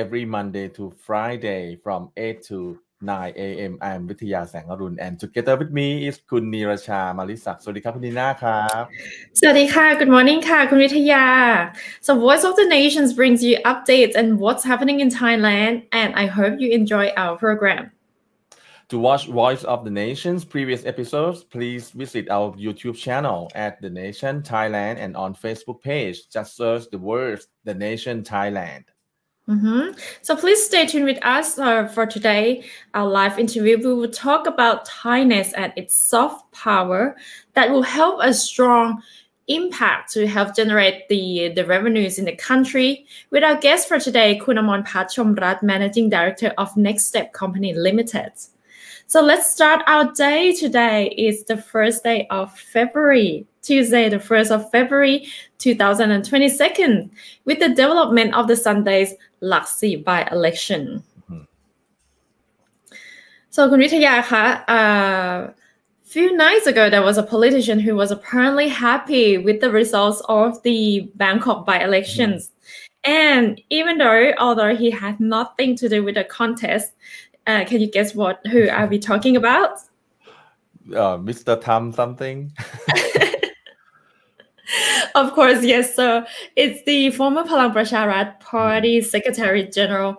every Monday to Friday from 8 to 9 a.m. I'm วิทยาแสงอรุณ and together with me is คุณนีรชามาริศักดิ์สวัสดีครับคุณนีน่าครับ สวัสดีค่ะ Good morning ค่ะคุณวิทยา So Voice of the Nations brings you updates and what's happening in Thailand and I hope you enjoy our program To watch Voice of the Nations previous episodes, please visit our YouTube channel at The Nation Thailand and on Facebook page. Just search the words The Nation Thailand. Mm-hmm. So please stay tuned with us uh, for today. Our live interview, we will talk about Thailand and its soft power that will help a strong impact to help generate the, the revenues in the country. With our guest for today, Kunamon Pachomrat, Managing Director of Next Step Company Limited. So let's start our day today. It's the first day of February, Tuesday, the 1st of February 2022, with the development of the Sunday's Lak Si by election. Mm-hmm. So, Kunritaya, a uh, few nights ago, there was a politician who was apparently happy with the results of the Bangkok by elections. Mm-hmm. And even though, although he had nothing to do with the contest, uh, can you guess what who are we talking about? Uh, Mr. Tam something. of course, yes. So it's the former Palang Pracharat Party Secretary General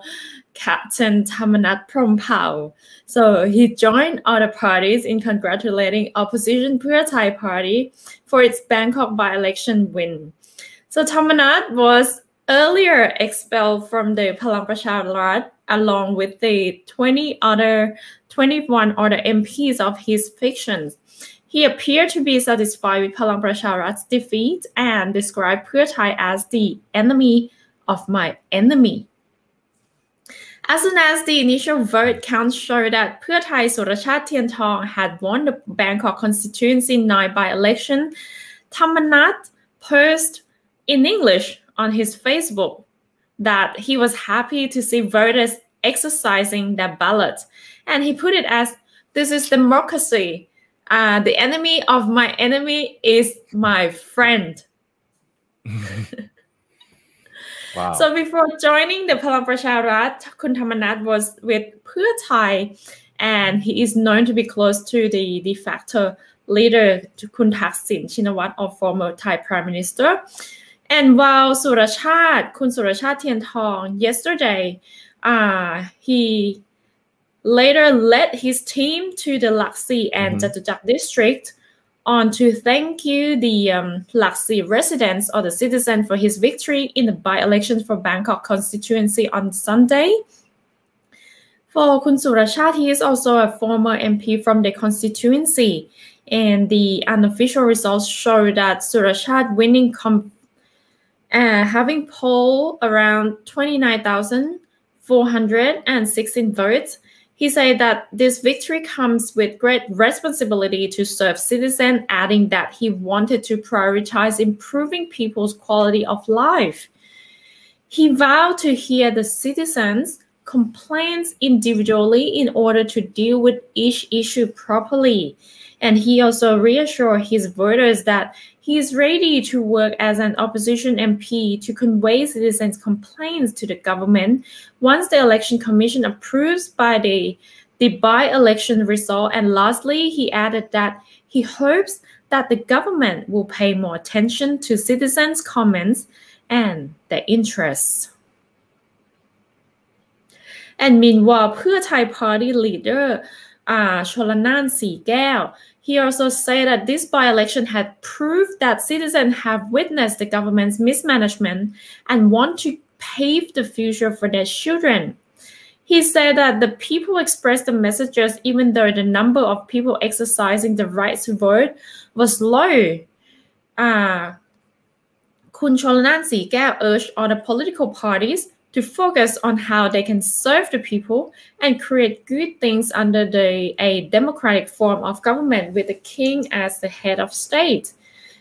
Captain Thamanat Prompow. So he joined other parties in congratulating opposition Pheu Thai Party for its Bangkok by-election win. So Tamanat was earlier expelled from the Palang Pracharat along with the 20 other 21 other MPs of his fictions he appeared to be satisfied with Palang Pracharat's defeat and described Pheu as the enemy of my enemy. As soon as the initial vote count showed that Pheu Thai Surachat Thientong had won the Bangkok constituency 9 by election, Thamanat posted in English on his Facebook that he was happy to see voters exercising their ballot. And he put it as, this is democracy uh, the enemy of my enemy is my friend. wow. So before joining the Palang Pracharat, Kun Thamanat was with Pheu Thai, and he is known to be close to the de facto leader, Kun Thaksin Shinawat, or former Thai Prime Minister. And while Surachat, Kun Surachat Thientong, yesterday, uh, he later led his team to the Lak Si and mm-hmm. district on to thank you the um, Lak Si residents or the citizen for his victory in the by-election for Bangkok constituency on Sunday. For Kun Surachat, he is also a former MP from the constituency, and the unofficial results show that Surachat winning com- uh, having polled around 29,416 votes he said that this victory comes with great responsibility to serve citizens, adding that he wanted to prioritize improving people's quality of life. He vowed to hear the citizens' complaints individually in order to deal with each issue properly. And he also reassured his voters that he is ready to work as an opposition MP to convey citizens' complaints to the government once the election commission approves by the, the by-election result. And lastly, he added that he hopes that the government will pay more attention to citizens' comments and their interests. And meanwhile, Pheu Thai Party leader uh, Cholanan he also said that this by-election had proved that citizens have witnessed the government's mismanagement and want to pave the future for their children. He said that the people expressed the messages even though the number of people exercising the right to vote was low. Uh, Kun Cholanan Si Gao urged all the political parties to focus on how they can serve the people and create good things under the, a democratic form of government with the king as the head of state.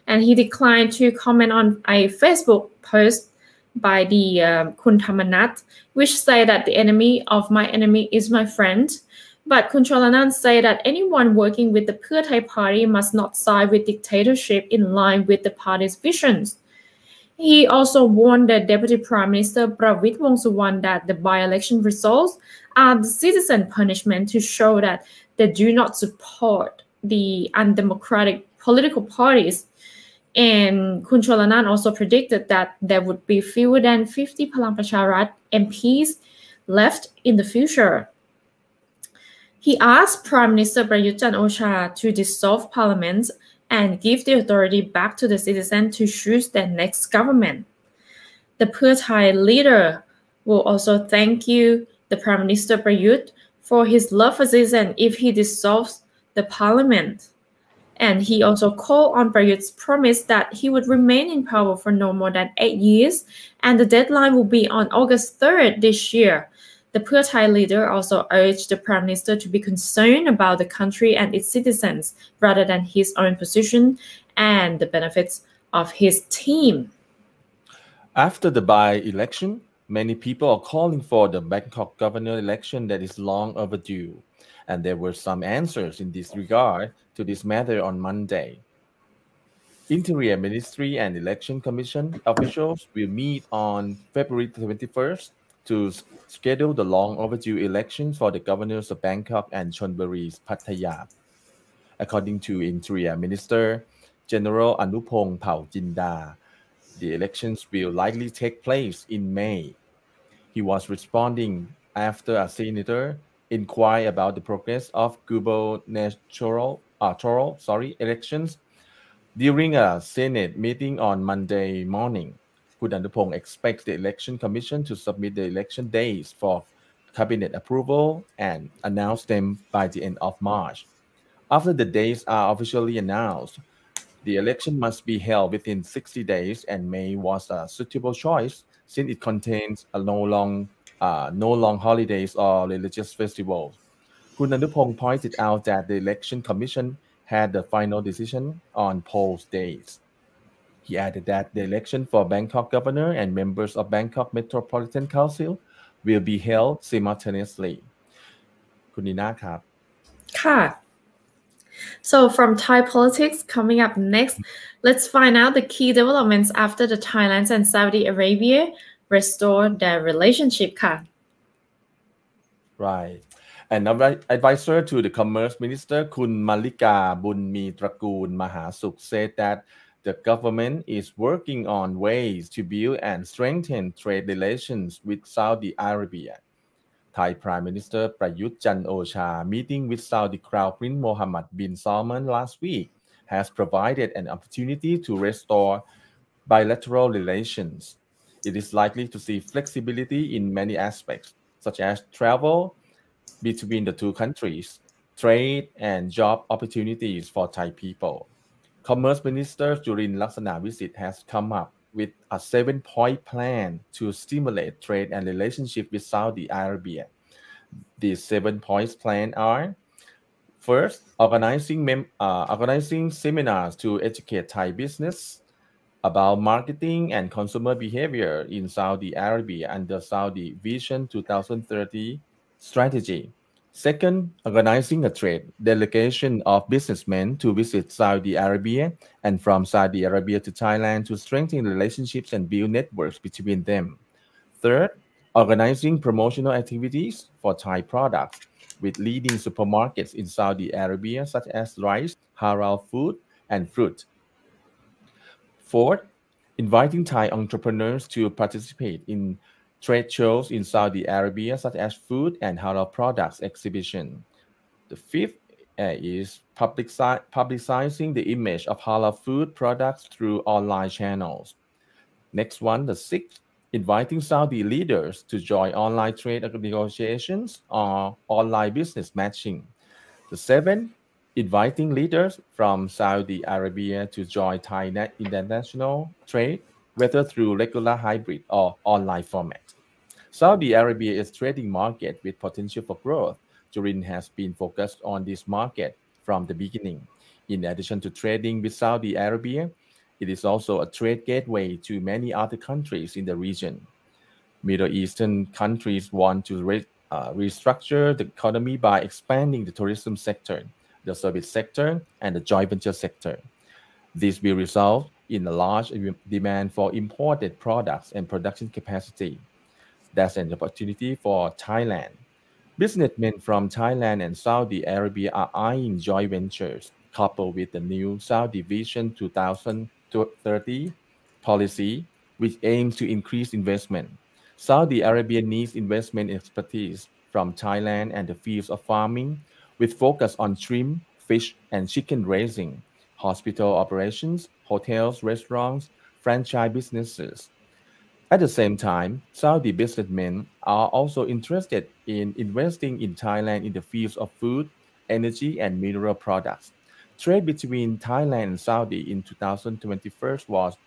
and he declined to comment on a Facebook post by the um, Kun Thamanat, which say that the enemy of my enemy is my friend. But Kun Cholanan say that anyone working with the Pheu party must not side with dictatorship in line with the party's visions. He also warned the Deputy Prime Minister Prawit Wongsuwan that the by-election results are the citizen punishment to show that they do not support the undemocratic political parties. And Kun Cholanan also predicted that there would be fewer than 50 Palang MPs left in the future. He asked Prime Minister Prayut Chan Ocha to dissolve parliament and give the authority back to the citizen to choose their next government. The Pheu leader will also thank you, the Prime Minister Prayut, for his love for citizen if he dissolves the parliament. And he also called on Prayut's promise that he would remain in power for no more than eight years, and the deadline will be on August 3rd this year. The Pheu Thai leader also urged the prime minister to be concerned about the country and its citizens rather than his own position and the benefits of his team. After the by-election, many people are calling for the Bangkok governor election that is long overdue, and there were some answers in this regard to this matter on Monday. Interior Ministry and Election Commission officials will meet on February 21st to schedule the long overdue elections for the governors of Bangkok and Chonburi's Pattaya. According to Interior Minister General Anupong Jinda, the elections will likely take place in May. He was responding after a senator inquired about the progress of gubernatorial uh, sorry, elections during a Senate meeting on Monday morning. Kun expects the Election Commission to submit the election days for cabinet approval and announce them by the end of March. After the days are officially announced, the election must be held within 60 days, and May was a suitable choice since it contains no long, uh, no long holidays or religious festivals. Kun pointed out that the Election Commission had the final decision on poll days. He added that the election for Bangkok governor and members of Bangkok Metropolitan Council will be held simultaneously คุณนีน่าครับ ค่ะ So from Thai politics coming up next, let's find out the key developments after the Thailand and Saudi Arabia restore their relationship ค่ะ Right. And advisor to the Commerce Minister Kun Malika Bunmi Trakul Mahasuk said that the government is working on ways to build and strengthen trade relations with Saudi Arabia. Thai Prime Minister Prayut Chan Ocha meeting with Saudi Crown Prince Mohammed bin Salman last week has provided an opportunity to restore bilateral relations. It is likely to see flexibility in many aspects, such as travel between the two countries, trade, and job opportunities for Thai people. Commerce Minister Jurin Laksanawisit has come up with a seven-point plan to stimulate trade and relationship with Saudi Arabia. The seven points plan are first, organizing mem- uh, organizing seminars to educate Thai business about marketing and consumer behavior in Saudi Arabia under Saudi Vision 2030 strategy. Second, organizing a trade delegation of businessmen to visit Saudi Arabia and from Saudi Arabia to Thailand to strengthen relationships and build networks between them. Third, organizing promotional activities for Thai products with leading supermarkets in Saudi Arabia, such as rice, halal food, and fruit. Fourth, inviting Thai entrepreneurs to participate in trade shows in Saudi Arabia, such as food and halal products exhibition. The fifth uh, is publici- publicizing the image of halal food products through online channels. Next one, the sixth, inviting Saudi leaders to join online trade negotiations or online business matching. The seventh, inviting leaders from Saudi Arabia to join Thai international trade, whether through regular hybrid or online format. Saudi Arabia is trading market with potential for growth. Jurin has been focused on this market from the beginning. In addition to trading with Saudi Arabia, It is also a trade gateway to many other countries in the region. Middle Eastern countries want to re uh, restructure the economy by expanding the tourism sector, the service sector, and the joint venture sector. This will result in a large demand for imported products and production capacity. That's an opportunity for Thailand. Businessmen from Thailand and Saudi Arabia are eyeing joint ventures coupled with the new Saudi Vision 2030 policy, which aims to increase investment. Saudi Arabia needs investment expertise from Thailand and the fields of farming, with focus on shrimp, fish, and chicken raising, hospital operations, hotels, restaurants, franchise businesses. At the same time, Saudi businessmen are also interested in investing in Thailand in the fields of food, energy, and mineral products. Trade between Thailand and Saudi in 2021 was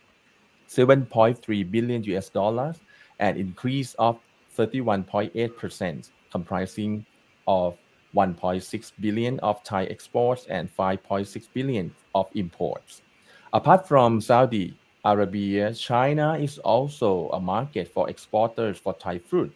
7.3 billion US dollars, an increase of 31.8%, comprising of 1.6 billion of Thai exports and 5.6 billion of imports. Apart from Saudi Arabia, China is also a market for exporters for Thai fruit.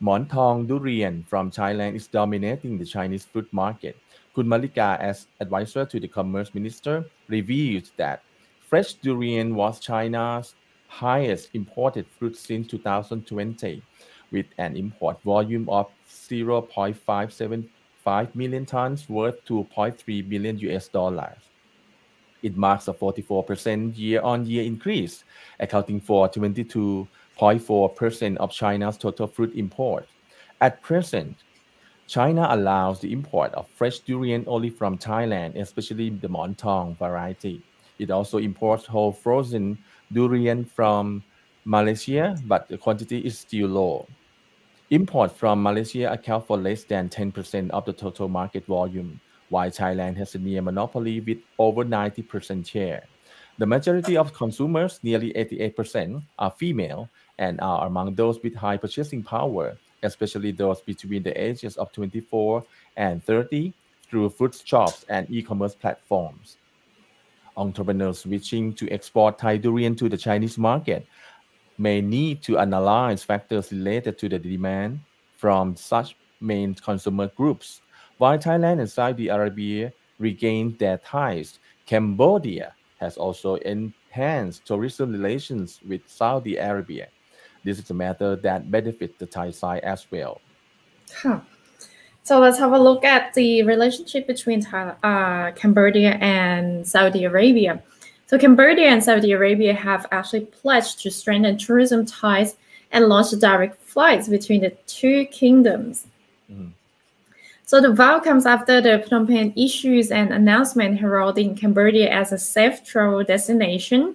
Montong durian from Thailand is dominating the Chinese fruit market. Kun Malika, as advisor to the commerce minister, revealed that fresh durian was China's highest imported fruit since 2020, with an import volume of 0.575 million tons worth 2.3 billion US dollars. It marks a 44% year-on-year increase, accounting for 22.4% of China's total fruit import. At present, China allows the import of fresh durian only from Thailand, especially the Montong variety. It also imports whole frozen durian from Malaysia, but the quantity is still low. Imports from Malaysia account for less than 10% of the total market volume, while Thailand has a near monopoly with over 90% share. The majority of consumers, nearly 88%, are female and are among those with high purchasing power, especially those between the ages of 24 and 30 through food shops and e-commerce platforms. Entrepreneurs wishing to export Thai durian to the Chinese market may need to analyze factors related to the demand from such main consumer groups. While Thailand and Saudi Arabia regained their ties, Cambodia has also enhanced tourism relations with Saudi Arabia. This is a matter that benefits the Thai side as well. Huh. So let's have a look at the relationship between uh, Cambodia and Saudi Arabia. So Cambodia and Saudi Arabia have actually pledged to strengthen tourism ties and launch direct flights between the two kingdoms. Mm. So the vow comes after the Phnom Penh issues an announcement heralding Cambodia as a safe travel destination.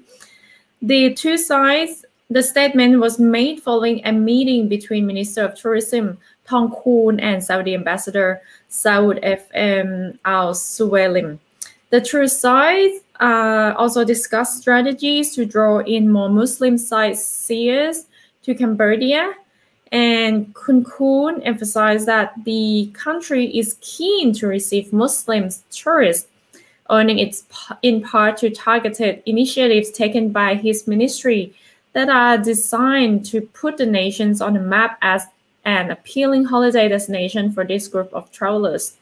The two sides, the statement was made following a meeting between Minister of Tourism Thong Khon and Saudi Ambassador Saud FM Al Suwailim. The two sides uh, also discussed strategies to draw in more Muslim sightseers to Cambodia and Kun Kun emphasized that the country is keen to receive Muslim tourists, owning its in part to targeted initiatives taken by his ministry that are designed to put the nations on the map as an appealing holiday destination for this group of travelers.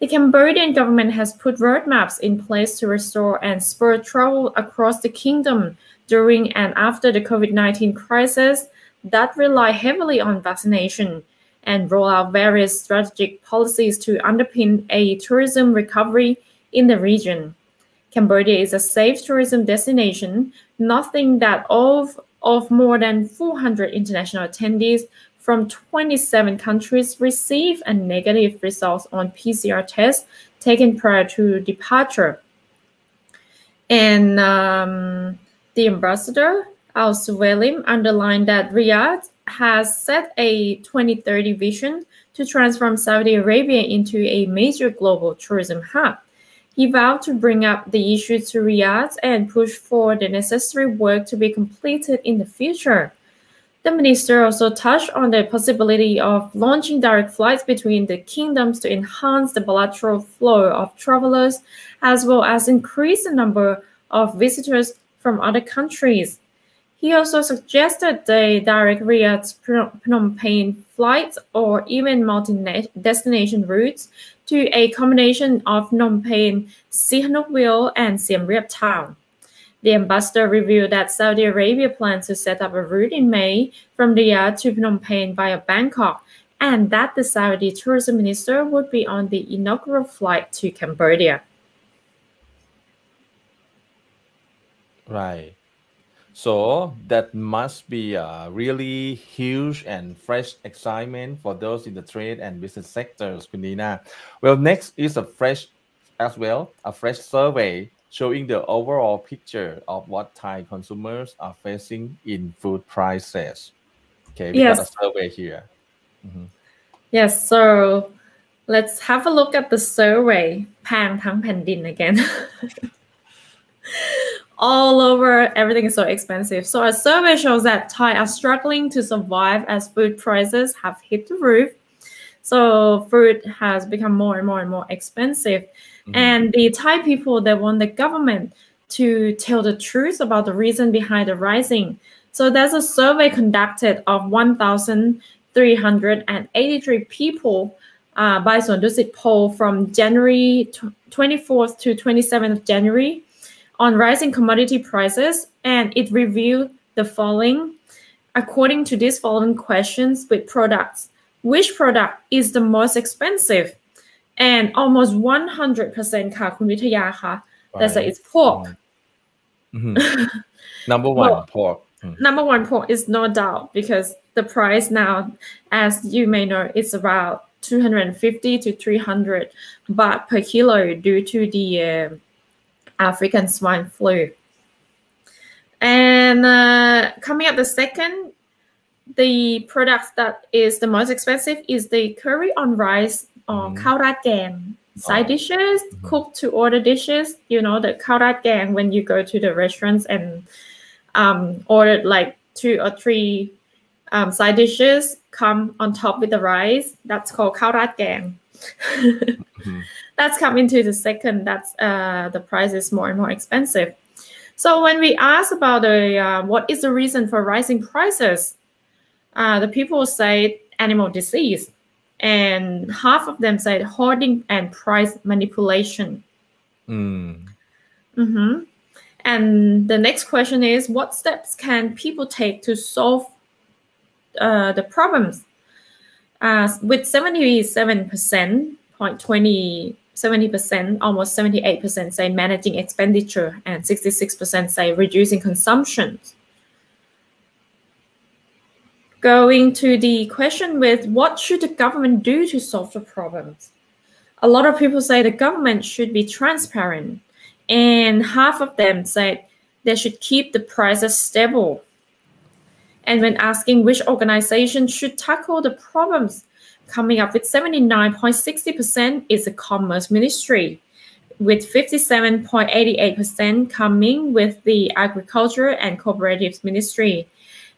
The Cambodian government has put roadmaps in place to restore and spur travel across the kingdom during and after the COVID 19 crisis that rely heavily on vaccination and roll out various strategic policies to underpin a tourism recovery in the region. Cambodia is a safe tourism destination, nothing that of, of more than 400 international attendees from 27 countries receive a negative result on PCR tests taken prior to departure. And um, the ambassador Al Suwailim underlined that Riyadh has set a 2030 vision to transform Saudi Arabia into a major global tourism hub. He vowed to bring up the issue to Riyadh and push for the necessary work to be completed in the future. The minister also touched on the possibility of launching direct flights between the kingdoms to enhance the bilateral flow of travelers, as well as increase the number of visitors from other countries. He also suggested the direct Riyadh Phnom Penh flights or even multi-destination routes to a combination of Phnom Penh, Sihanoukville, and Siem Reap town. The ambassador revealed that Saudi Arabia plans to set up a route in May from Riyadh to Phnom Penh via Bangkok, and that the Saudi tourism minister would be on the inaugural flight to Cambodia. Right. So that must be a really huge and fresh excitement for those in the trade and business sectors, Kunina. Well, next is a fresh as well, a fresh survey showing the overall picture of what Thai consumers are facing in food prices. Okay, we yes. got a survey here. Mm -hmm. Yes, so let's have a look at the survey. Pan Tang Pandin again. all over. Everything is so expensive. So a survey shows that thai are struggling to survive as food prices have hit the roof. So food has become more and more and more expensive. Mm-hmm. And the Thai people, they want the government to tell the truth about the reason behind the rising. So there's a survey conducted of 1,383 people uh, by Suan Dusit poll from January 24th to 27th of January on rising commodity prices, and it reviewed the following. According to these following questions with products, which product is the most expensive? and almost 100%ค่ะคุณวิทยาค่ะ that's like it's pork mm-hmm. number one well, pork mm. number one pork is no doubt because the price now as you may know it's about 250 to 300 baht per kilo due to the uh, African swine flu. And uh, coming up the second, the product that is the most expensive is the curry on rice or mm. rat gang side oh. dishes, mm-hmm. cook to order dishes. You know the gang when you go to the restaurants and um, order like two or three um, side dishes come on top with the rice. That's called gang. Mm-hmm. That's coming to the second. That's uh, the price is more and more expensive. So when we ask about the uh, what is the reason for rising prices, uh, the people say animal disease and half of them said hoarding and price manipulation. Mm. Mm-hmm. And the next question is what steps can people take to solve uh, the problems? Uh, with 77%, 20, 70%, almost 78% say managing expenditure, and 66% say reducing consumption going to the question with what should the government do to solve the problems? A lot of people say the government should be transparent, and half of them said they should keep the prices stable. And when asking which organization should tackle the problems, coming up with 79.60% is the Commerce Ministry, with 57.88% coming with the Agriculture and Cooperatives Ministry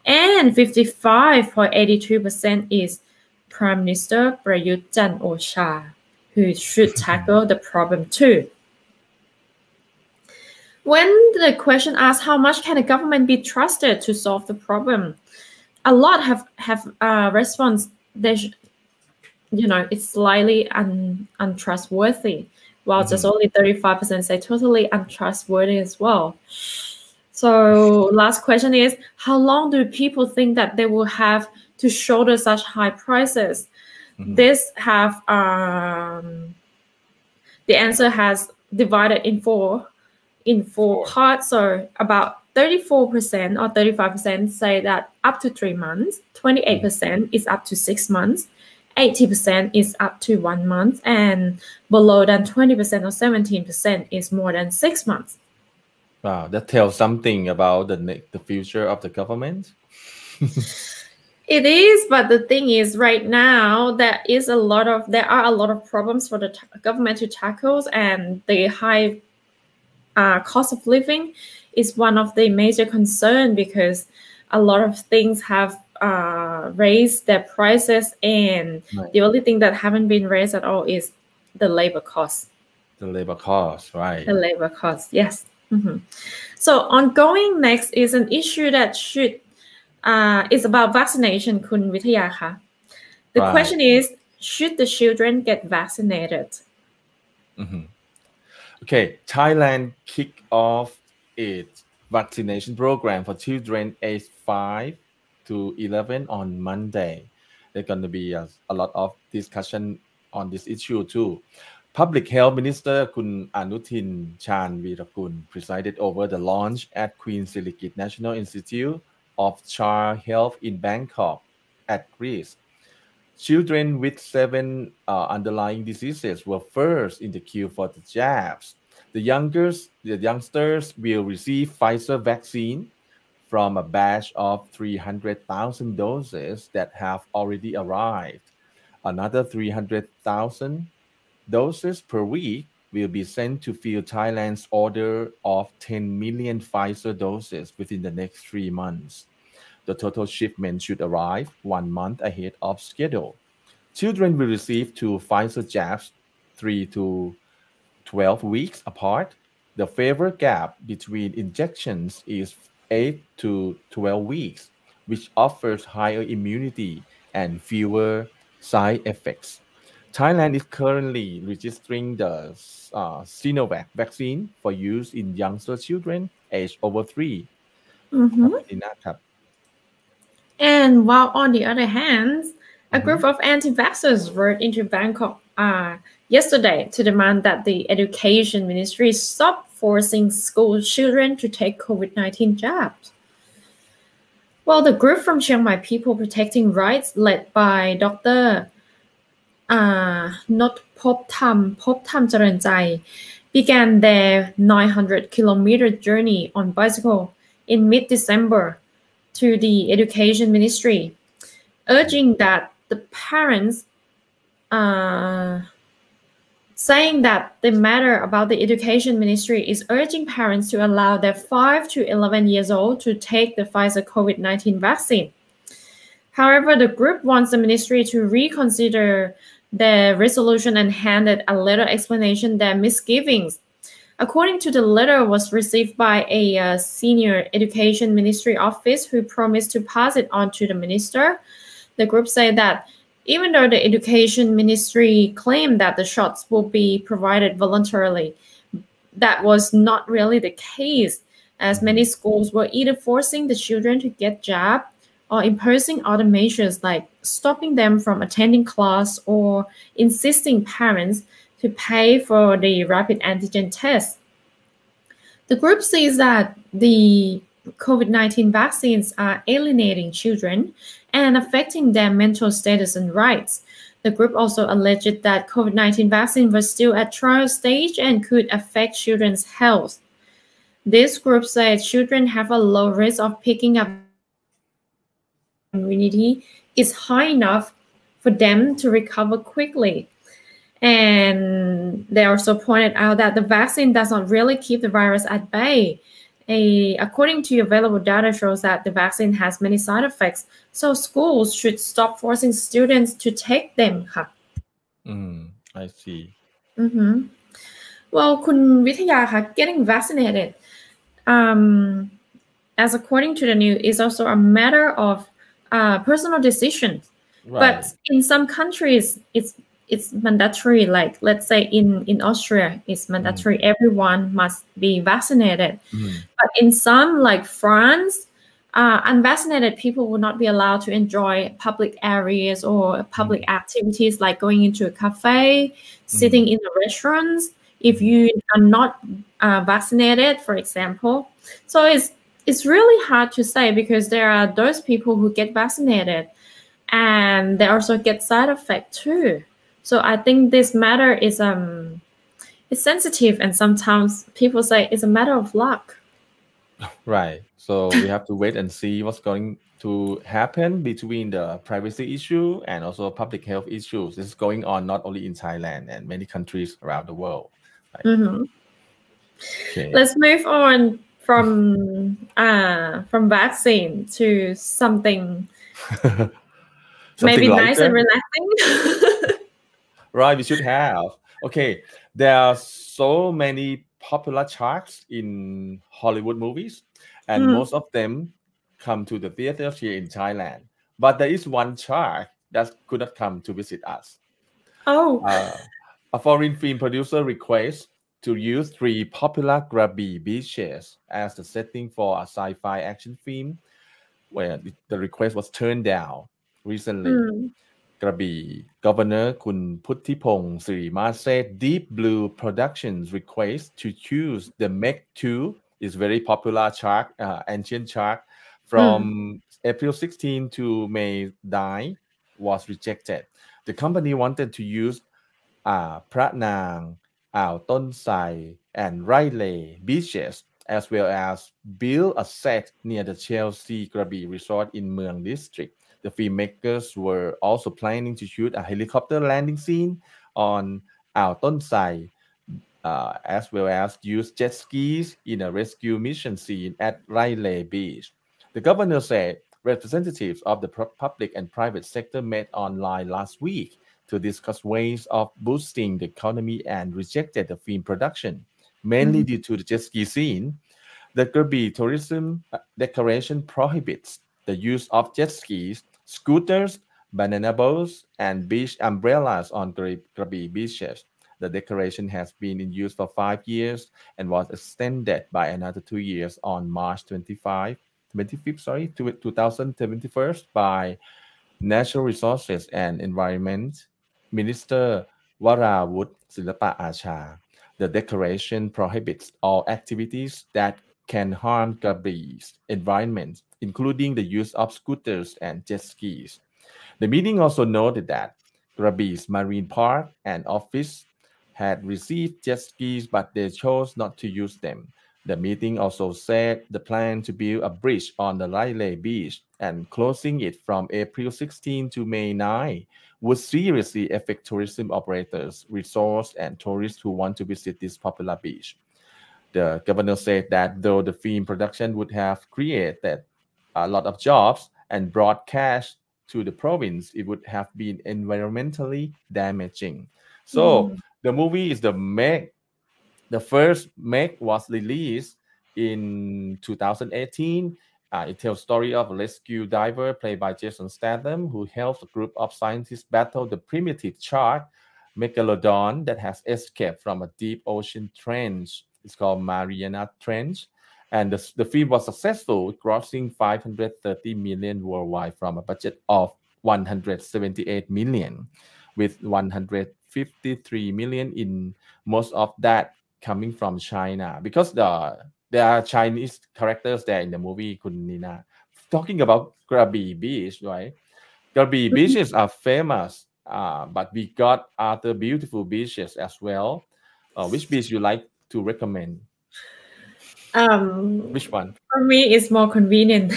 and 55.82% is Prime Minister Prayut Chan Ocha, who should tackle the problem too. When the question asks how much can a government be trusted to solve the problem, a lot have have uh, response. They, you know, it's slightly un, untrustworthy, while mm-hmm. just only thirty five percent say totally untrustworthy as well. So last question is, how long do people think that they will have to shoulder such high prices? Mm-hmm. This have um, the answer has divided in four in four parts. So about 34% or 35% say that up to three months, 28% mm-hmm. is up to six months, 80% is up to one month, and below than 20% or 17% is more than six months. Wow, that tells something about the the future of the government. it is, but the thing is, right now there is a lot of there are a lot of problems for the t- government to tackle, and the high uh, cost of living is one of the major concern because a lot of things have uh, raised their prices, and right. the only thing that haven't been raised at all is the labor cost. The labor cost, right? The labor cost, yes. Mm-hmm. So ongoing next is an issue that should uh, is about vaccination, Kun Vitayaka. The right. question is, should the children get vaccinated? Mm-hmm. Okay, Thailand kicked off its vaccination program for children aged 5 to 11 on Monday. There's going to be a, a lot of discussion on this issue too. Public Health Minister Kun Anutin Charnvirakul presided over the launch at Queen Sirikit National Institute of Child Health in Bangkok at Greece. Children with seven uh, underlying diseases were first in the queue for the jabs. The youngest, the youngsters will receive Pfizer vaccine from a batch of 300,000 doses that have already arrived. Another 300,000 doses per week will be sent to fill Thailand's order of 10 million Pfizer doses within the next three months. The total shipment should arrive one month ahead of schedule. Children will receive two Pfizer jabs three to 12 weeks apart. The favor gap between injections is 8 to 12 weeks, which offers higher immunity and fewer side effects. Thailand is currently registering the uh, Sinovac vaccine for use in younger children aged over three. Mm -hmm. And while on the other hand, a group of anti-vaxxers rode into Bangkok uh, yesterday to demand that the education ministry stop forcing school children to take COVID-19 jabs. Well, the group from Chiang Mai People Protecting Rights, led by Dr. Uh, Not Pop Tham, Pop Tham began their 900 kilometer journey on bicycle in mid-December to the education ministry, urging that the parents, uh, saying that the matter about the education ministry is urging parents to allow their 5 to 11 years old to take the Pfizer COVID 19 vaccine. However, the group wants the ministry to reconsider their resolution and handed a little explanation their misgivings According to the letter was received by a uh, senior education ministry office who promised to pass it on to the minister. The group said that even though the education ministry claimed that the shots will be provided voluntarily, that was not really the case, as many schools were either forcing the children to get jabbed or imposing other measures like stopping them from attending class or insisting parents to pay for the rapid antigen test. The group says that the COVID 19 vaccines are alienating children and affecting their mental status and rights. The group also alleged that COVID 19 vaccine was still at trial stage and could affect children's health. This group said children have a low risk of picking up immunity is high enough for them to recover quickly. And they also pointed out that the vaccine does not really keep the virus at bay. A, according to available data shows that the vaccine has many side effects, so schools should stop forcing students to take them ค่ะ Mm, I see. Mm-hmm. Well, คุณวิทยาค่ะ getting vaccinated, um, as according to the news, is also a matter of uh, personal decision. Right. But in some countries, it's it's mandatory. Like let's say in in Austria, it's mandatory. Everyone must be vaccinated. Mhm. But in some, like France, uh, unvaccinated people will not be allowed to enjoy public areas or public activities like going into a cafe, sitting in the restaurants. If you are not uh, vaccinated, for example, so it's it's really hard to say because there are those people who get vaccinated, and they also get side effect too. So I think this matter is um it's sensitive, and sometimes people say it's a matter of luck. Right. So we have to wait and see what's going to happen between the privacy issue and also public health issues. This is going on not only in Thailand and many countries around the world. Mhm. Okay. Let's move on from uh from vaccine to something, Something maybe nice and relaxing. Right, we should have. Okay, there are so many popular sharks in Hollywood movies, and Mm. most of them come to the theaters here in Thailand. But there is one shark that could not come to visit us. Oh, Uh, a foreign film producer requests to use three popular Krabi beaches as the setting for a sci-fi action film, where the- the request was turned down recently. mm, กระบี่ Governor คุณพุทธิพงศ์สิริมาเซ Deep Blue Productions request to choose the Meg 2 is very popular shark uh, ancient shark from. Hmm. April 16 to May 9 was rejected the company wanted to use uh, Sai, and Railay beaches as well as build a set near the Chelsea Krabi resort in Mueang district the filmmakers were also planning to shoot a helicopter landing scene on Ao Ton Sai, uh, as well as use jet skis in a rescue mission scene at Railay Beach. The governor said representatives of the public and private sector met online last week to discuss ways of boosting the economy and rejected the film production, mainly due to the jet ski scene. The Krabi Tourism uh, Declaration prohibits the use of jet skis, scooters, banana boats, and beach umbrellas on Krabi beaches. The declaration has been in use for five years and was extended by another two years on March 25, 25th, sorry, 2021 by Natural Resources and Environment Minister Warawut Silapa Acha. The declaration prohibits all activities that can harm Krabi's environment, including the use of scooters and jet skis. The meeting also noted that Krabi's Marine Park and office had received jet skis, but they chose not to use them. The meeting also said the plan to build a bridge on the Railay Beach and closing it from April 16 to May 9 would seriously affect tourism operators, resorts, and tourists who want to visit this popular beach. The governor said that though the film production would have created a lot of jobs and brought cash to the province, it would have been environmentally damaging. So the movie is the Meg. The first Meg was released in 2018. Uh, it tells story of a rescue diver played by Jason Statham who helps a group of scientists battle the primitive shark Megalodon that has escaped from a deep ocean trench. It's called Mariana Trench. And the, the film was successful, grossing 530 million worldwide from a budget of 178 million, with 153 million in most of that coming from China because the there are Chinese characters there in the movie Kun Nina. Talking about Krabi Beach, right? Krabi beaches are famous, uh, but we got other beautiful beaches as well. Uh, which beach you like to recommend? Um, Which one? for me, it's more convenient.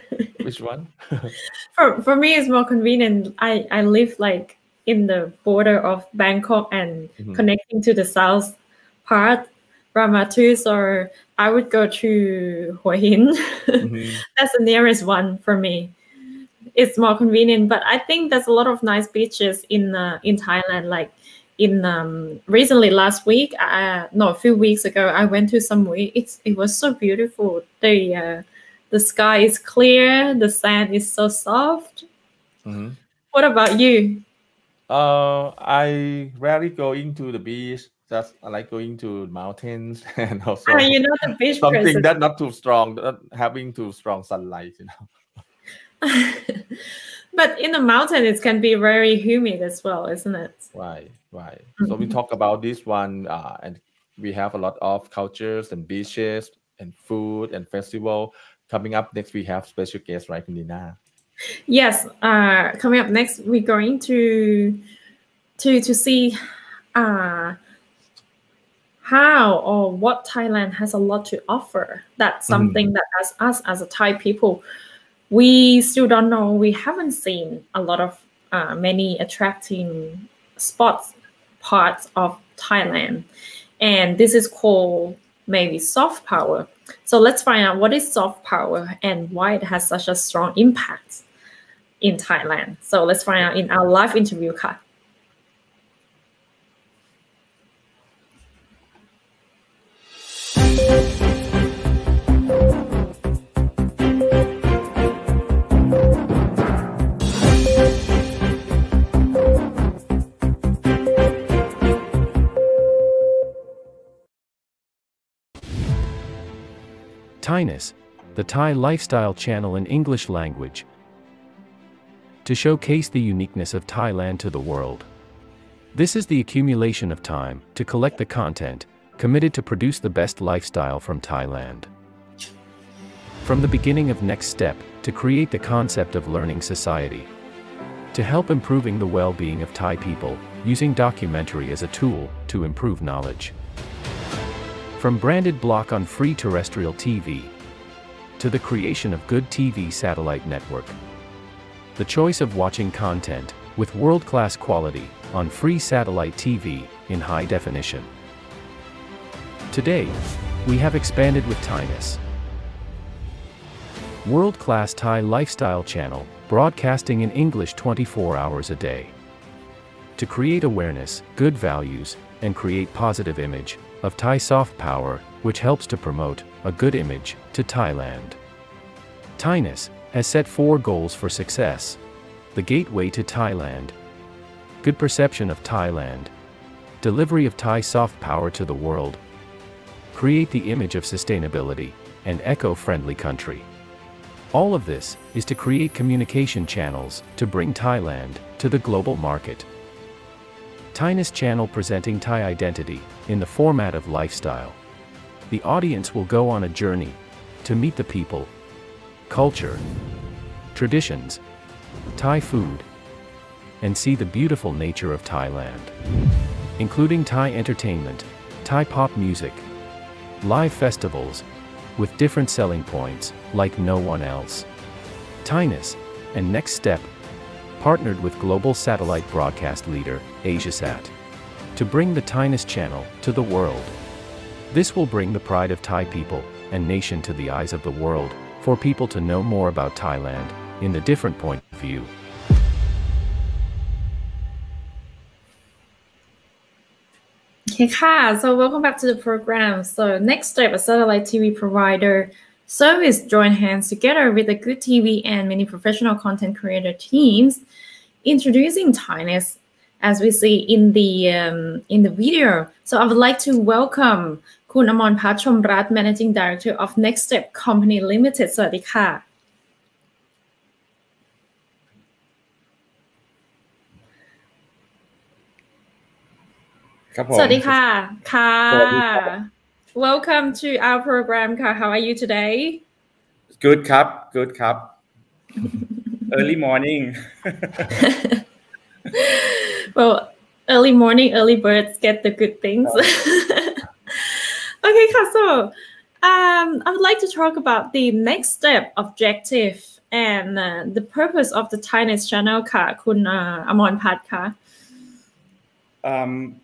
Which one? for for me, it's more convenient. I I live like in the border of Bangkok and Mhm. connecting to the south part, Rama 2. So I would go to Hua Hin. Mhm. That's the nearest one for me. It's more convenient, but I think there's a lot of nice beaches in uh, in Thailand. Like in um, recently last week, uh, no, a few weeks ago, I went to Samui. It's it was so beautiful. The uh, the sky is clear. The sand is so soft. Mhm. What about you? Uh, I rarely go into the beach. Just I like going to mountains and also Ah, you know the beach something person. that not too strong, not having too strong sunlight. You know. but in the mountain, it can be very humid as well, isn't it? Right, right. So we Mhm. talk about this one, uh, and we have a lot of cultures and beaches and food and festival coming up. Next, we have special guest, right, Nina? Yes. Uh, coming up next, we're going to to to see uh, how or what Thailand has a lot to offer. That's something that as us as a Thai people, we still don't know. We haven't seen a lot of uh, many attracting spots, parts of Thailand, and this is called maybe soft power. So let's find out what is soft power and why it has such a strong impact in Thailand. So let's find out in our live interview ค่ะ the Thai lifestyle channel in English language. To showcase the uniqueness of Thailand to the world. This is the accumulation of time to collect the content, committed to produce the best lifestyle from Thailand. From the beginning of Next Step, to create the concept of learning society. To help improving the well-being of Thai people, using documentary as a tool to improve knowledge. From branded block on free terrestrial TV, to the creation of good TV satellite network. The choice of watching content, with world-class quality, on free satellite TV, in high definition. Today, we have expanded with Thainess. World-class Thai lifestyle channel, broadcasting in English 24 hours a day. To create awareness, good values, and create positive image of Thai soft power, which helps to promote a good image to Thailand. Thainess has set four goals for success. The gateway to Thailand. Good perception of Thailand. Delivery of Thai soft power to the world. Create the image of sustainability and eco-friendly country. All of this is to create communication channels to bring Thailand to the global market. Thainess channel presenting Thai identity in the format of lifestyle. The audience will go on a journey to meet the people, culture, traditions, Thai food, and see the beautiful nature of Thailand, including Thai entertainment, Thai pop music, live festivals, with different selling points, like no one else. Thainess, and Next Step, partnered with global satellite broadcast leader, AsiaSat, to bring the Thainess channel to the world. This will bring the pride of Thai people and nation to the eyes of the world, for people to know more about Thailand, in the different point of view. Okay. So welcome back to the program. So next step, a satellite TV provider service join hands together with the Good TV and many professional content creator teams, introducing Thainess as we see in the um, in the video. So I would like to welcome คุณอมรพัฒน์ชมรัตน์ Managing Director of Next Step Company Limited สวัสดีค่ะ ครับผม สวัสดีค่ะ ค่ะสวัสดีครับ Welcome to our program ค่ะ How are you today Good ครับ Good ครับ Early morning well early morning early birds get the good things Okay, Castle. Um, I would like to talk about the next step objective and uh, the purpose of the Thainess channel ค่ะคุณอมรพัฒน์ค่ะ uh, Um,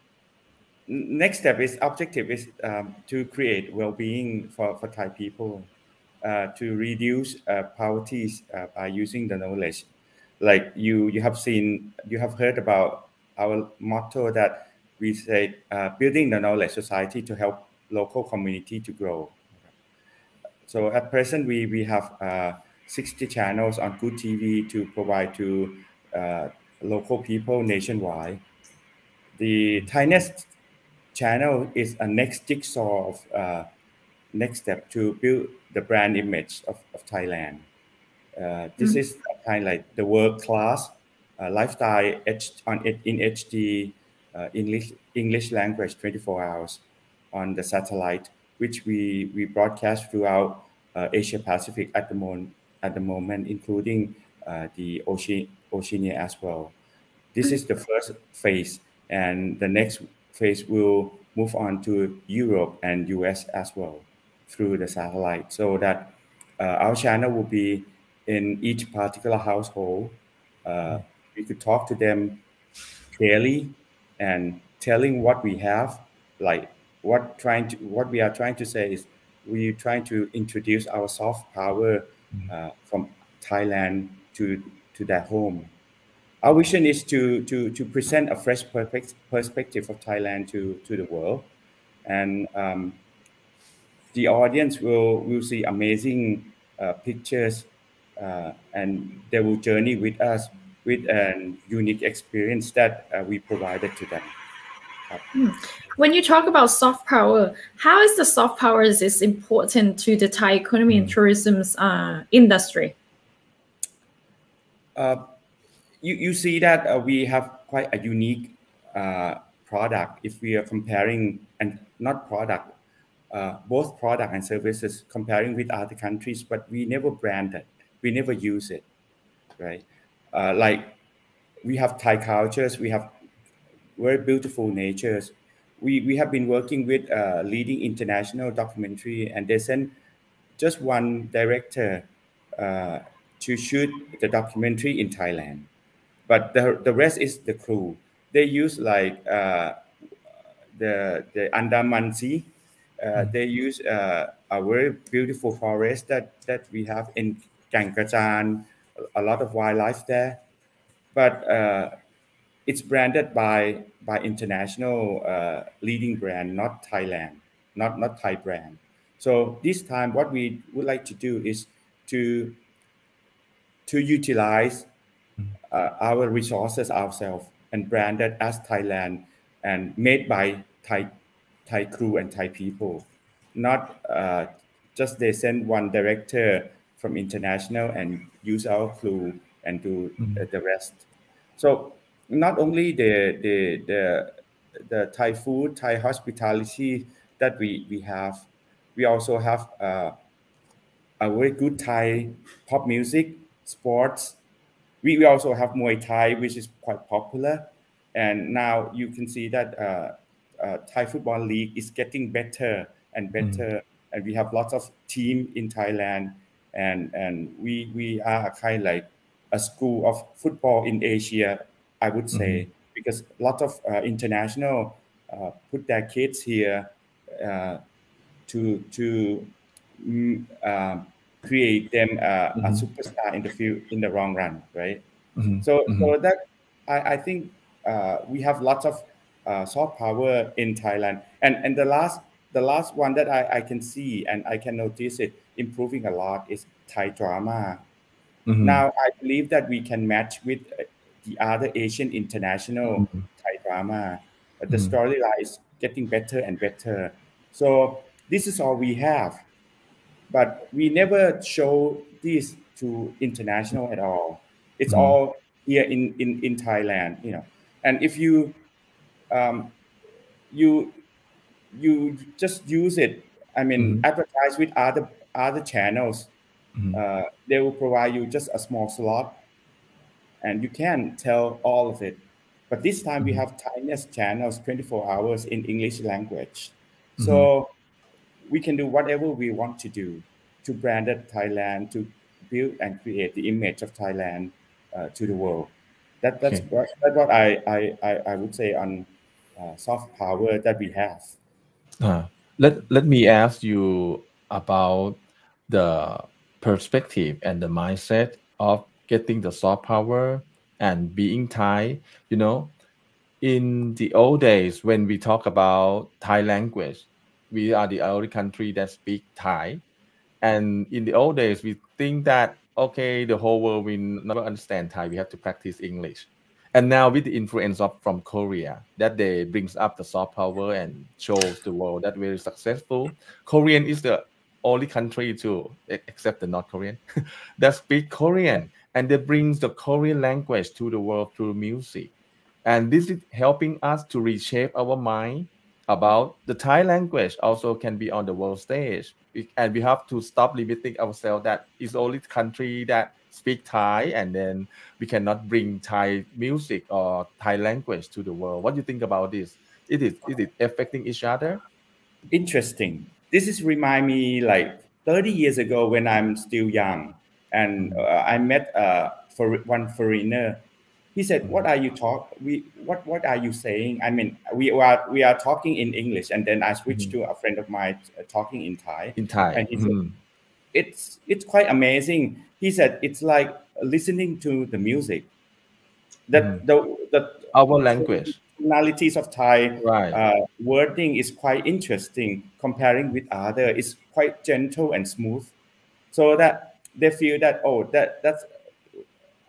next step is objective is um, to create well-being for, for Thai people, uh, to reduce uh, poverty uh, by using the knowledge. Like you, you have seen, you have heard about our motto that we say, uh, building the knowledge society to help local community to grow. So at present we we have uh, 60 channels on good tv to provide to uh, local people nationwide. The Thainess channel is a next jigsaw of uh, next step to build the brand image of, of Thailand. Uh, this is kind of like the world class uh, lifestyle on it- in HD uh, English English language 24 hours on the satellite, which we we broadcast throughout uh, Asia Pacific at the moment at the moment, including uh, the Oce- Oceania as well. This is the first phase, and the next phase will move on to Europe and US as well through the satellite, so that uh, our channel will be in each particular household. Uh, we could talk to them daily and telling what we have, like what trying to what we are trying to say is we're trying to introduce our soft power uh, from Thailand to to their home. Our vision is to to to present a fresh perfect perspective of Thailand to to the world, and um, the audience will will see amazing uh, pictures, uh, and they will journey with us with an unique experience that uh, we provided to them. When you talk about soft power, how is the soft power is this important to the Thai economy and tourism's uh, industry? Uh, you, you see that uh, we have quite a unique uh, product if we are comparing and not product uh, both product and services comparing with other countries but we never brand it. We never use it right? Uh, like we have thai cultures we have very beautiful natures we, we have been working with a leading international documentary and they sent just one director uh, to shoot the documentary in thailand. But the, the rest is the crew. They use like uh, the the Andaman Sea. Uh, they use uh, a very beautiful forest that that we have in Kaeng Krachan, a lot of wildlife there, but uh, it's branded by by international uh, leading brand, not Thailand, not not Thai brand. So this time, what we would like to do is to to utilize uh, our resources ourselves and branded as Thailand and made by Thai Thai crew and Thai people. Not uh, just they send one director from international and use our crew and do mm-hmm. the rest. So not only the the the the Thai food, Thai hospitality that we we have, we also have uh, a very good Thai pop music, sports, we, we also have Muay Thai, which is quite popular. And now you can see that uh, uh, Thai Football League is getting better and better. Mm. And we have lots of team in Thailand. And, and we, we are kind of like a school of football in Asia, I would say, mm-hmm. because a lot of uh, international uh, put their kids here uh, to, to mm, um, create them uh, mm-hmm. a superstar in the field in the long run, right? Mm-hmm. So, mm-hmm. so that I, I think uh, we have lots of uh, soft power in Thailand, and and the last the last one that I, I can see and I can notice it improving a lot is Thai drama. Mm-hmm. Now I believe that we can match with uh, the other Asian international mm-hmm. Thai drama. the mm-hmm. storyline is getting better and better. So this is all we have but we never show this to international at all. It's mm-hmm. all here in, in, in Thailand, you know. And if you um, you you just use it, I mean, mm-hmm. advertise with other other channels. Mm-hmm. Uh, they will provide you just a small slot, and you can tell all of it. But this time we mm-hmm. have Thainess channels, 24 hours in English language. So mm-hmm we can do whatever we want to do to brand Thailand, to build and create the image of Thailand uh, to the world. That, that's, okay. what, that's what I, I, I would say on uh, soft power that we have. Uh, let, let me ask you about the perspective and the mindset of getting the soft power and being Thai. You know, in the old days when we talk about Thai language, we are the only country that speak Thai. And in the old days, we think that okay, the whole world will never understand Thai. We have to practice English. And now with the influence of from Korea, that they brings up the soft power and shows the world that we're successful. Korean is the only country to except the North Korean that speak Korean and they brings the Korean language to the world through music. And this is helping us to reshape our mind about the Thai language also can be on the world stage. And we have to stop limiting ourselves that it's only country that speak Thai and then we cannot bring Thai music or Thai language to the world. What do you think about this? It is Is it affecting each other? Interesting. This is remind me like 30 years ago when I'm still young and uh, I met uh, for one foreigner. He said what are you talk we what what are you saying? I mean we are we are talking in english and then i switched mm-hmm. to a friend of mine uh, talking in thai. In thai. And he mm-hmm. said it's it's quite amazing. He said it's like listening to the music. That mm. the the our language. tonalities of thai right. uh, wording is quite interesting comparing with other. It's quite gentle and smooth. So that they feel that oh that that's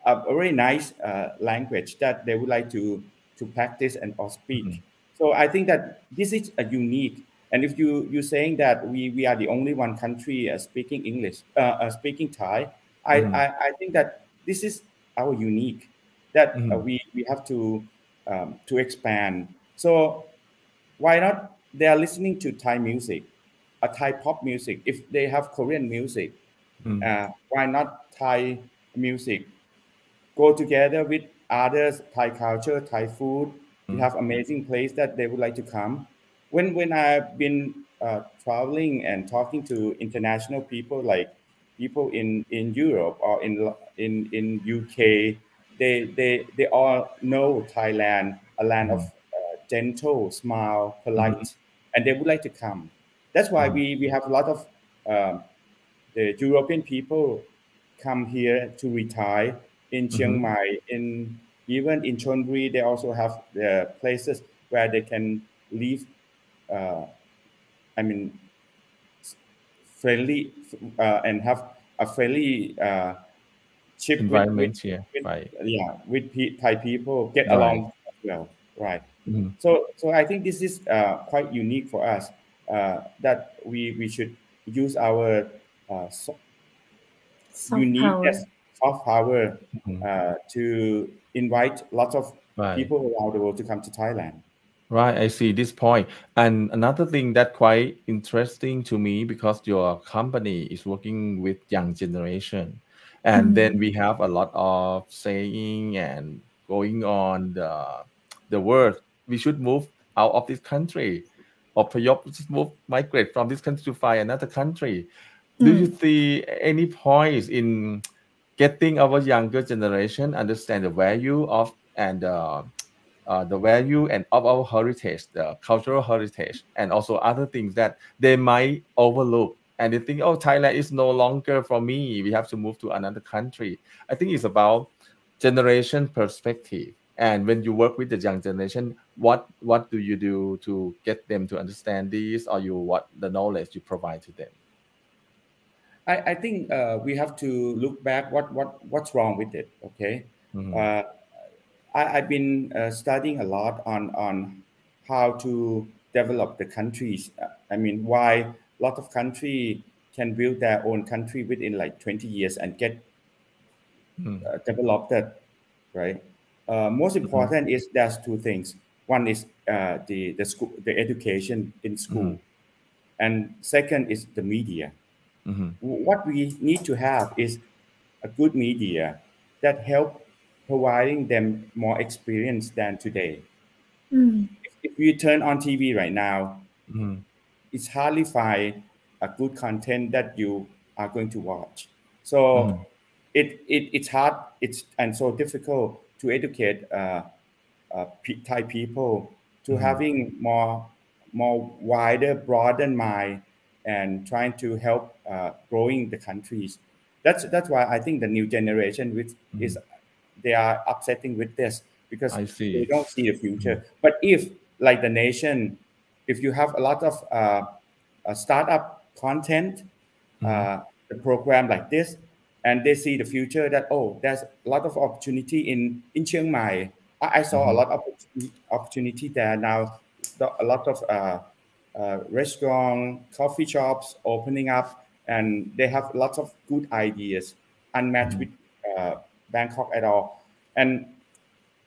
a very nice uh, language that they would like to to practice and or speak. Mm-hmm. So I think that this is a unique. And if you you're saying that we we are the only one country uh, speaking English, uh, uh, speaking Thai, I, Mhm. I I think that this is our unique that uh, Mhm. we we have to um, to expand. So why not? They are listening to Thai music, a Thai pop music. If they have Korean music, Mm. uh, why not Thai music? Go together with others, Thai culture, Thai food. We Mm. have amazing place that they would like to come. When when I've been uh, traveling and talking to international people, like people in in Europe or in in in UK, they they they all know Thailand, a land of uh, gentle, smile, polite, and they would like to come. That's why Mhm. we we have a lot of um, the European people come here to retire in Chiang Mhm. Mai, in even in Chonburi, they also have the places where they can live. Uh, I mean, friendly uh, and have a friendly uh, chip with- Environment with, here, with- right? yeah, with P- Thai people get Right. along well, right? Mhm. So, so I think this is uh, quite unique for us uh, that we we should use our uh, so- Soft uniqueness, power. soft power Mhm. uh, to invite lots of Right. people around the world to come to Thailand. Right, I see this point. And another thing that quite interesting to me because your company is working with young generation. And Mhm. then we have a lot of saying and going on the the word we should move out of this country. Or just move migrate from this country to find another country. Do you see any points in getting our younger generation understand the value of and uh, uh, the value and of our heritage, the cultural heritage, and also other things that they might overlook. And they think, oh, Thailand is no longer for me. We have to move to another country. I think it's about generation perspective. And when you work with the young generation, what what do you do to get them to understand this, or you what the knowledge you provide to them? I, I think uh, we have to look back what what what's wrong with it. Okay, Mhm. uh, I, I've been uh, studying a lot on on how to develop the countries. Uh, I mean, why a lot of country can build their own country within like 20 years and get Mm. uh, developed it, right? Uh, most important is there's two things. One is uh, the the school, the education in school, and second is the media. Mhm. What we need to have is a good media that help providing them more experience than today. Mm. If, you turn on TV right now, Mhm. it's hardly find a good content that you are going to watch. So Mhm. it, it it's hard it's and so difficult to educate uh, uh, P- Thai people to Mhm. having more more wider, broader mind and trying to help uh, growing the countries. That's that's why I think the new generation which is they are upsetting with this because I see. they don't see the future. But if like the nation, if you have a lot of uh, uh, startup content, uh, the program like this, and they see the future that oh, there's a lot of opportunity in in Chiang Mai. I, I saw a Mhm. lot of opportunity- opportunity there now. A lot of uh, restaurant, coffee shops opening up, and they have lots of good ideas, unmatched with uh, Bangkok at all, and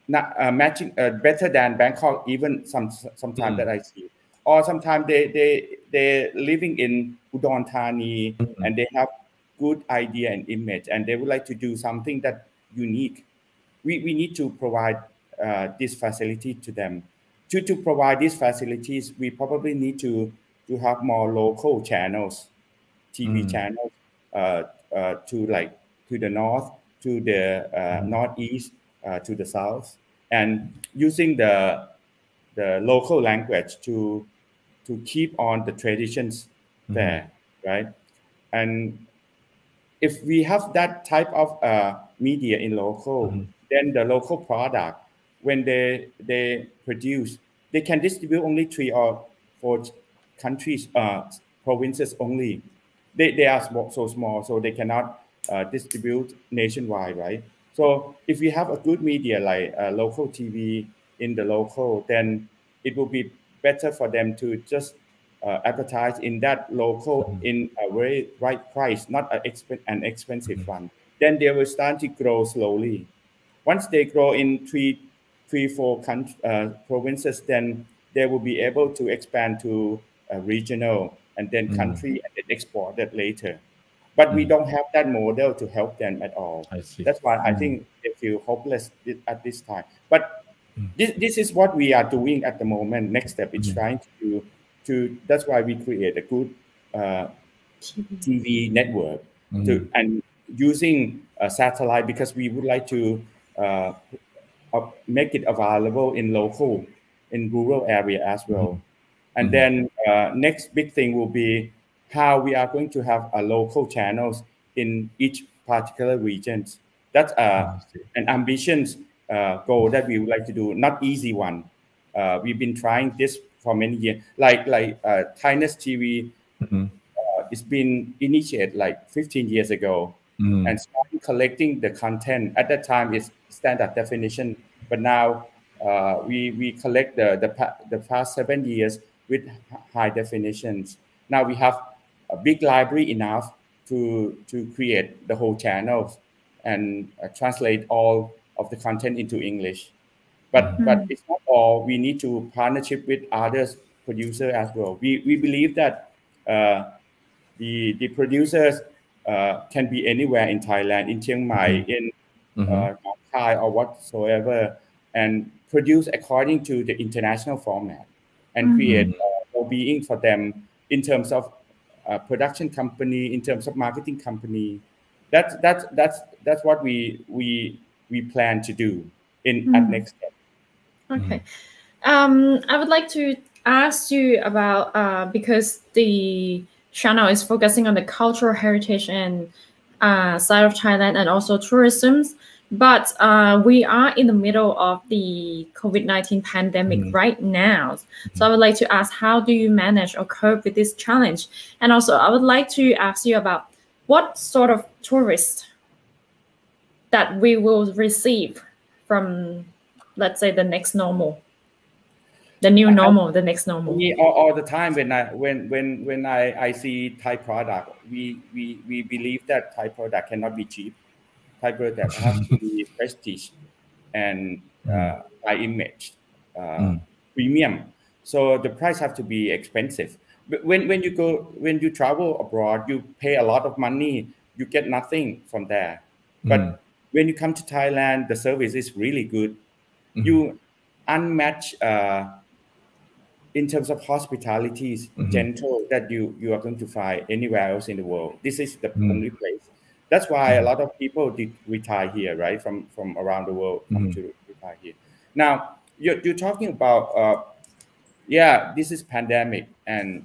not uh, matching uh, better than Bangkok even some sometimes Mm. that I see. Or sometimes they they they living in Udon Thani Mhm. and they have good idea and image and they would like to do something that unique. We, we need to provide uh, this facility to them. To, to provide these facilities, we probably need to, to have more local channels, TV Mm. channels uh, uh, to like to the north, to the uh, Mhm. northeast, uh, to the south, and using the the local language to to keep on the traditions Mhm. there, right? And if we have that type of uh, media in local, Mhm. then the local product, when they they produce, they can distribute only three or four countries, uh, provinces only. They, they are small, so small, so they cannot uh, distribute nationwide, right? So if we have a good media like uh, local TV in the local, then it will be better for them to just uh, advertise in that local in a very right price, not exp- an expensive one. Then they will start to grow slowly. Once they grow in three, three, four country, uh, provinces, then they will be able to expand to regional and then mm-hmm. country and then export that later. But we don't have that model to help them at all. That's why I think they feel hopeless at this time. But this, this is what we are doing at the moment. Next step is trying to to that's why we create a good uh, TV network to and using a satellite because we would like to uh, make it available in local in rural area as well. Mm-hmm. And then uh, next big thing will be how we are going to have a local channels in each particular regions. That's uh, an ambitious uh, goal that we would like to do. Not easy one. Uh, we've been trying this for many years. Like like uh, Thailand TV, mm-hmm. uh, it's been initiated like 15 years ago, mm-hmm. and collecting the content. At that time, it's standard definition, but now uh, we we collect the the the past seven years with high definitions. Now we have a big library enough to to create the whole channel and uh, translate all of the content into English. But mm-hmm. but it's not all. We need to partnership with others producer as well. We we believe that uh, the the producers can be anywhere in Thailand, in Chiang Mai, mm-hmm. in mm-hmm. uh, Thai or whatsoever, and produce according to the international format, and mm-hmm. create uh, well-being for them in terms of uh, production company, in terms of marketing company. That's that's that's that's what we we we plan to do in at mm-hmm. next step. Okay. Um, I would like to ask you about uh, because the channel is focusing on the cultural heritage and uh, side of Thailand and also tourism. But uh, we are in the middle of the COVID 19 pandemic mm. right now. So I would like to ask how do you manage or cope with this challenge? And also, I would like to ask you about what sort of tourists that we will receive from let's say the next normal the new normal the next normal. me all, all, the time when i when when when i i see thai product we we we believe that thai product cannot be cheap. Thai product has to be prestige and uh, high image uh, mm. premium. So the price have to be expensive. But when when you go when you travel abroad you pay a lot of money you get nothing from there. But mm. when you come to thailand the service is really good. Mm-hmm. you unmatched uh, in terms of hospitality, mm-hmm. gentle that you you are going to find anywhere else in the world. This is the mm-hmm. only place. That's why a mm-hmm. lot of people did retire here, right? From from around the world come mm-hmm. to retire here. Now you're, you're talking about, uh, yeah, this is pandemic, and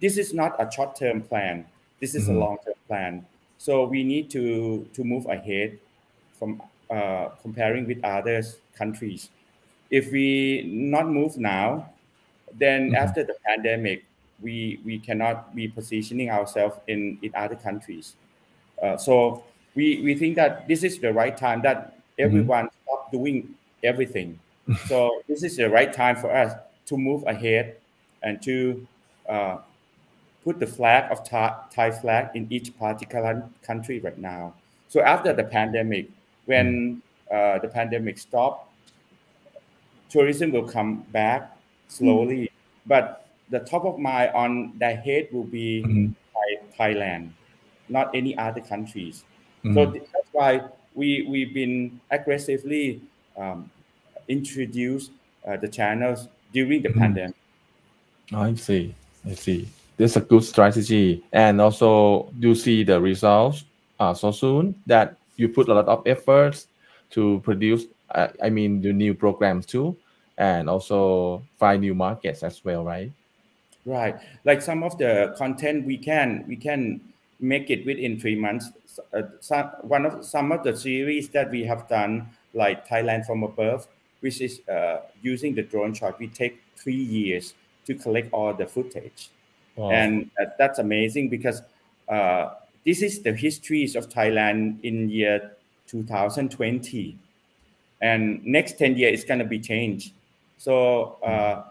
this is not a short term plan. This is a mm-hmm. long term plan. So we need to to move ahead from uh, comparing with other countries. If we not move now, then mm-hmm. after the pandemic, we we cannot be positioning ourselves in in other countries. Uh, so we we think that this is the right time that mm-hmm. everyone mm-hmm. stop doing everything. so this is the right time for us to move ahead and to uh, put the flag of Thai, Thai flag in each particular country right now. So after the pandemic, when uh, the pandemic stop, tourism will come back slowly. Mm-hmm. But the top of mind on their head will be mm-hmm. Thailand, not any other countries. Mm-hmm. So that's why we we've been aggressively um, introduce uh, the channels during the mm-hmm. pandemic. I see. I see. This is a good strategy, and also you see the results uh, so soon that you put a lot of efforts to produce uh, i mean the new programs too and also find new markets as well right right like some of the content we can we can make it within three months uh, some, one of some of the series that we have done like thailand from above which is uh, using the drone shot we take three years to collect all the footage wow. and uh, that's amazing because uh, this is the histories of Thailand in year 2020. And next 10 years is going to be changed. So uh,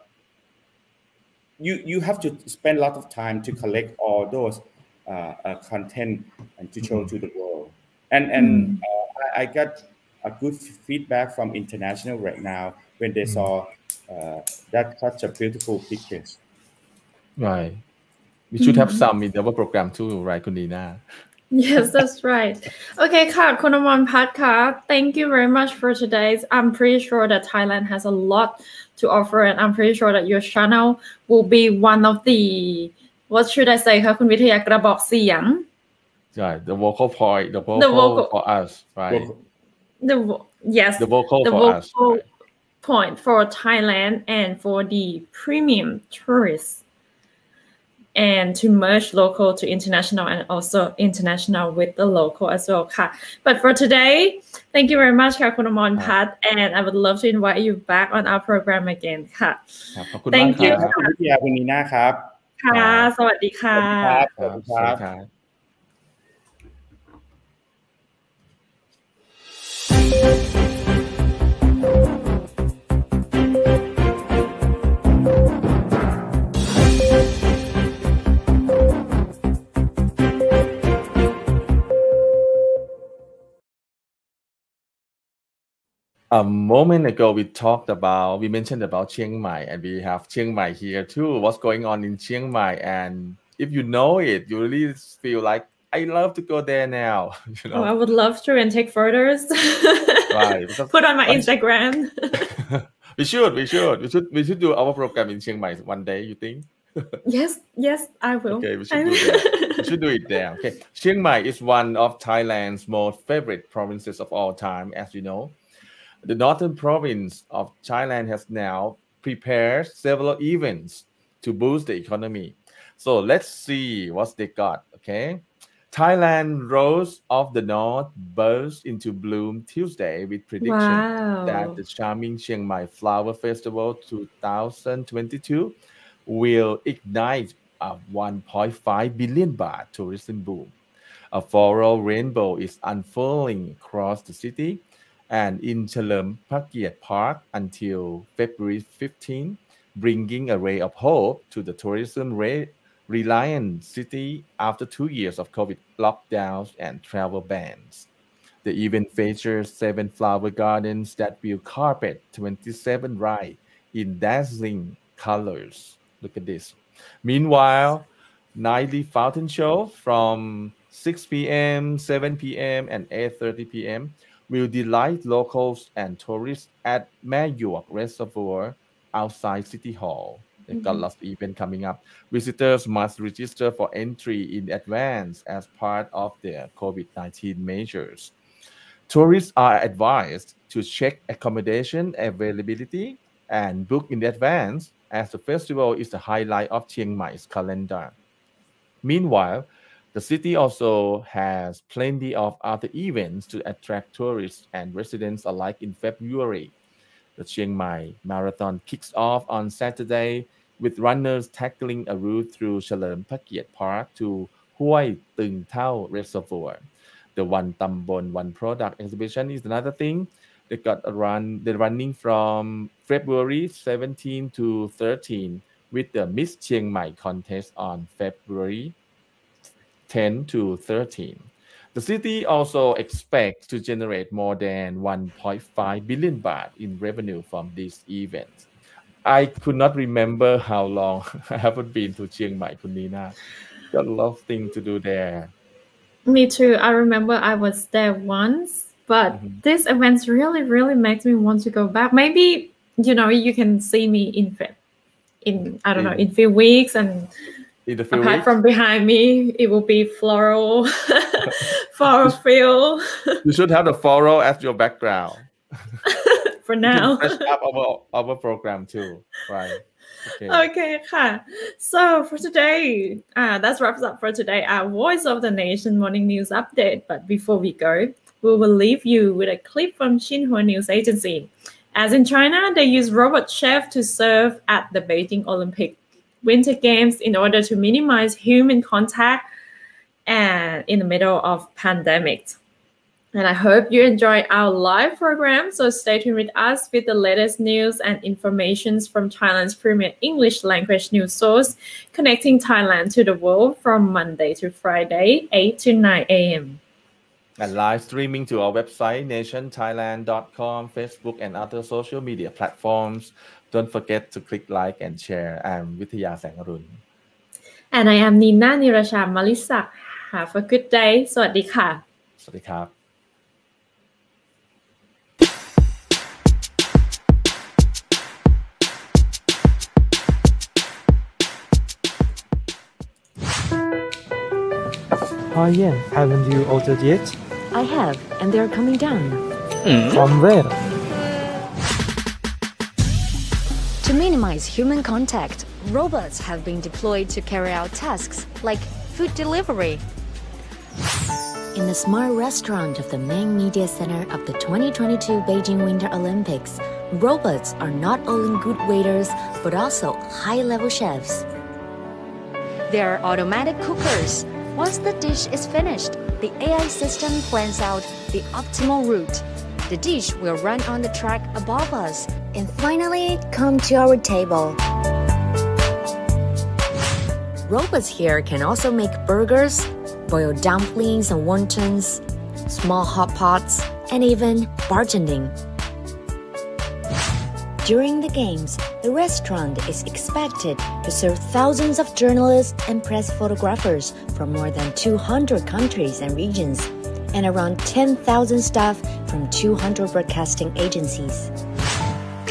you you have to spend a lot of time to collect all those uh, uh, content and to show to the world. And and mm. uh, I, I, got a good feedback from international right now when they mm. saw uh, that such a beautiful pictures. Right. We should have mm-hmm. some in our program too, right, Khun Nina? Yes, that's right. Okay, ค่ะคุณอมรพัฒน์ค่ะ Thank you very much for today. I'm pretty sure that Thailand has a lot to offer and I'm pretty sure that your channel will be one of the what should I say คะคุณวิทยากระบอกเสียง Right, the vocal point, the vocal, The vocal- for us, right? the vo- yes The vocal the for us. vocal right? point for Thailand and for the premium tourists and to merge local to international and also international with the local as well. But for today, thank you very much, Kunamon ah. Pat, and I would love to invite you back on our program again. Thank you ขอบคุณพี่แอร์คุณนีน่าครับค่ะสวัสดีค่ะสวัสดีครับ A moment ago, we talked about, we mentioned about Chiang Mai, and we have Chiang Mai here too. What's going on in Chiang Mai? And if you know it, you really feel like, I love to go there now. You Oh, I would love to and take photos. right? Put on my Instagram. we should, we should, we should, we should do our program in Chiang Mai one day. You think? yes, yes, I will. Okay, we should do that. we should do it there. Okay, Chiang Mai is one of Thailand's most favorite provinces of all time, as you know. The northern province of Thailand has now prepared several events to boost the economy. So let's see what they got. Okay. Thailand Rose of the North burst into bloom Tuesday with prediction Wow. that the charming Chiang Mai Flower Festival 2022 will ignite a 1.5 billion baht tourism boom. A floral rainbow is unfurling across the city and in Chalerm Pakiat Park until February 15, bringing a ray of hope to the tourism re- reliant city after two years of COVID lockdowns and travel bans. The event features seven flower gardens that will carpet 27 rides in dazzling colors. Look at this. Meanwhile, nightly fountain show from 6 p.m., 7 p.m., and 8:30 p.m. will delight locals and tourists at Mayork Reservoir outside City Hall. They've got Mhm. lots of event coming up. Visitors must register for entry in advance as part of their COVID-19 measures. Tourists are advised to check accommodation availability and book in advance as the festival is the highlight of Chiang Mai's calendar. Meanwhile, the city also has plenty of other events to attract tourists and residents alike in February. The Chiang Mai Marathon kicks off on Saturday with runners tackling a route through Chalerm Pakiat Park to Huai Tung Tao Reservoir. The One Tambon One Product exhibition is another thing. They got a run. They're running from February 17 to 13 with the Miss Chiang Mai contest on February 10 to 13. The city also expects to generate more than 1.5 billion baht in revenue from this event. I could not remember how long I haven't been to Chiang Mai, Khun Nina. Got a lot of things to do there. Me too. I remember I was there once, but Mhm. this event really, really makes me want to go back. Maybe you know you can see me in in I don't know, In- in few weeks, and In the apart weeks, from behind me, it will be floral, floral field you should have the photo as your background. for now. fresh up our, our program too, right? Okay. Okay. So for today, uh, that wraps up for today our Voice of the Nation morning news update. But before we go, we will leave you with a clip from Xinhua News Agency. As in China, they use robot chef to serve at the Beijing Olympic Winter Games in order to minimize human contact and in the middle of pandemic. And I hope you enjoy our live program. So stay tuned with us with the latest news and informations from Thailand's premier English language news source, connecting Thailand to the world from Monday to Friday, 8 to 9 a.m. And live streaming to our website, nationthailand.com, Facebook, and other social media platforms. Don't forget to click like and share. I'm Vitya Sangarun. And I am Nina Nirasha Malisa. Have a good day. สวัสดีค่ะ สวัสดีครับ Oh yeah, haven't you ordered yet? I have, and they're coming down. From where? To minimize human contact, robots have been deployed to carry out tasks like food delivery. In the smart restaurant of the main media center of the 2022 Beijing Winter Olympics, robots are not only good waiters but also high level chefs. There are automatic cookers. Once the dish is finished, the AI system plans out the optimal route. The dish will run on the track above us and finally come to our table. Robots here can also make burgers, boiled dumplings and wontons, small hot pots, and even bartending. During the games, the restaurant is expected to serve thousands of journalists and press photographers from more than 200 countries and regions, and around 10,000 staff from 200 broadcasting agencies.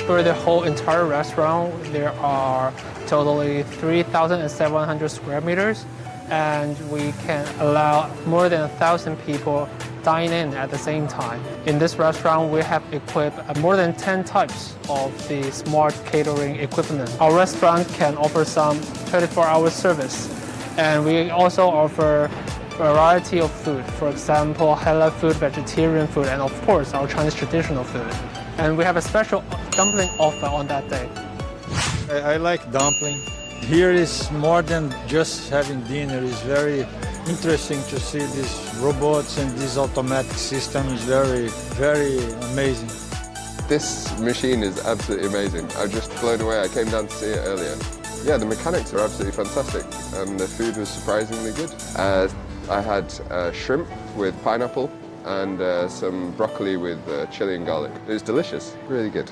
For the whole entire restaurant, there are totally 3,700 square meters, and we can allow more than 1,000 people dine in at the same time. In this restaurant, we have equipped more than 10 types of the smart catering equipment. Our restaurant can offer some 24-hour service, and we also offer variety of food. For example, halal food, vegetarian food, and of course, our Chinese traditional food. And we have a special dumpling offer on that day. I, I like dumpling. Here is more than just having dinner. It's very interesting to see these robots and this automatic system is very, very amazing. This machine is absolutely amazing. I was just blown away. I came down to see it earlier. Yeah, the mechanics are absolutely fantastic and the food was surprisingly good. Uh, I had uh, shrimp with pineapple and uh, some broccoli with uh, chili and garlic. It was delicious, really good.